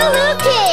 Lulu Kid.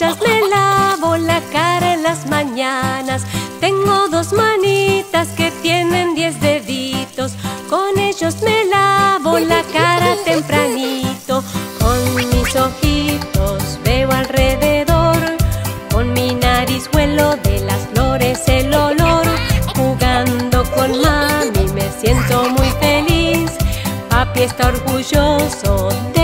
rodillas, le lavo la cara en las mañanas. Tengo dos manitas que tienen diez deditos, con ellos me lavo la cara tempranito. Con mis ojitos veo alrededor, con mi nariz huelo de las flores el olor. Jugando con mami me siento muy feliz, papi está orgulloso de